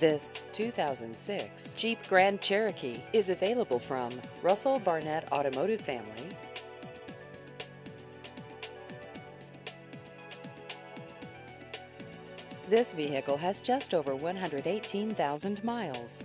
This 2006 Jeep Grand Cherokee is available from Russell Barnett Automotive Family. This vehicle has just over 118,000 miles.